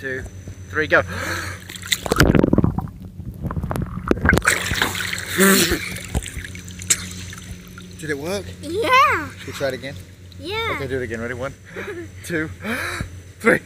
two, three, go. Did it work? Yeah. Should we try it again? Yeah. Okay, do it again. Ready? One, two, three.